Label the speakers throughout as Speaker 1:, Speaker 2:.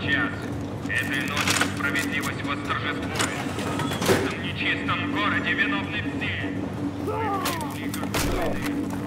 Speaker 1: час. Этой ночью справедливость восторжествует. В этом нечистом городе виновны все. Мы как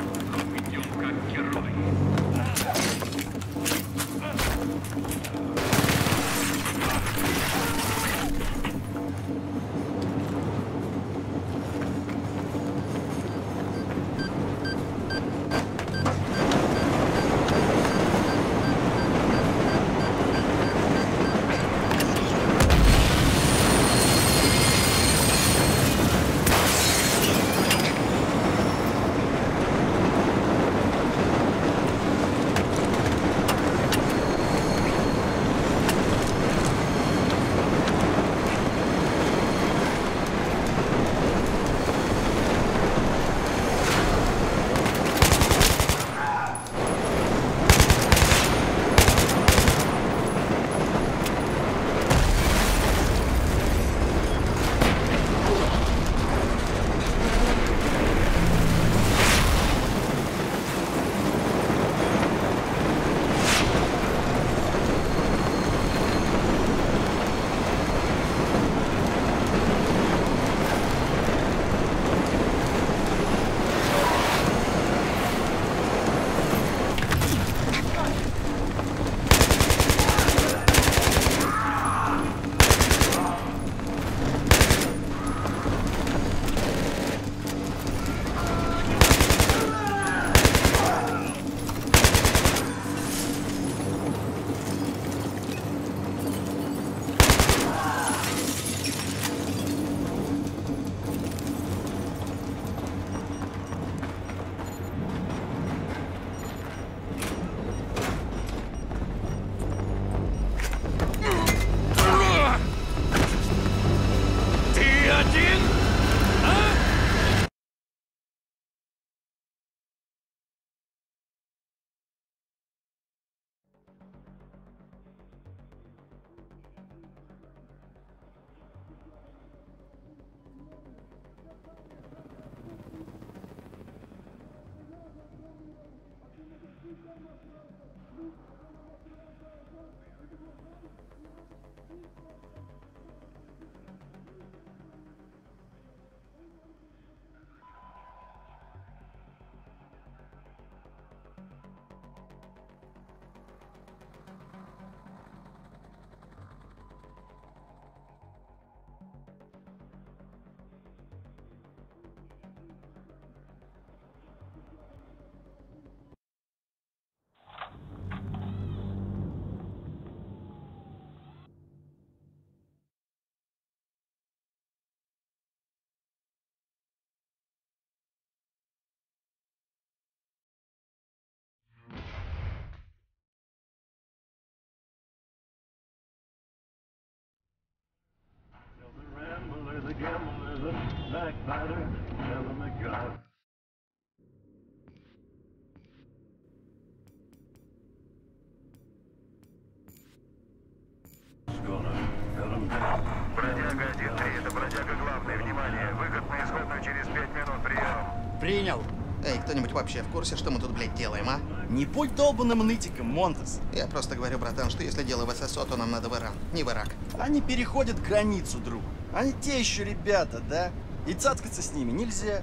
Speaker 2: Бродяга 1-3, это бродяга главный. Внимание, выход на исходную через 5 минут. Прием.
Speaker 3: Принял.
Speaker 4: Эй, кто-нибудь вообще в курсе, что мы тут, блядь, делаем, а?
Speaker 3: Не будь долбанным нытиком, Монтес.
Speaker 4: Я просто говорю, братан, что если дело в ССО, то нам надо в Иран, не в Ирак.
Speaker 3: Они переходят границу, друг. Они те еще ребята, да? И цацкаться с ними нельзя.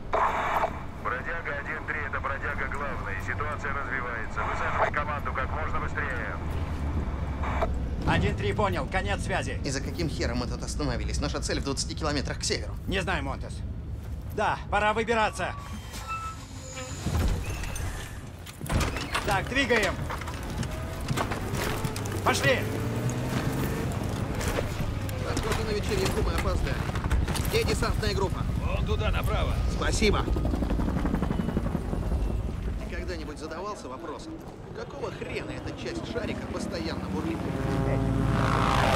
Speaker 2: Бродяга 1-3, это бродяга главный. Ситуация развивается. Высаживай команду как можно быстрее.
Speaker 5: 1-3 понял, конец связи.
Speaker 4: И за каким хером мы тут остановились? Наша цель в 20 километрах к северу.
Speaker 5: Не знаю, Монтес. Да, пора выбираться. Так, двигаем. Пошли.
Speaker 4: Походу на вечеринку мы опоздали. Где десантная группа?
Speaker 5: Вон туда, направо.
Speaker 4: Спасибо. Ты когда-нибудь задавался вопросом, какого хрена эта часть шарика постоянно бурлит?
Speaker 6: А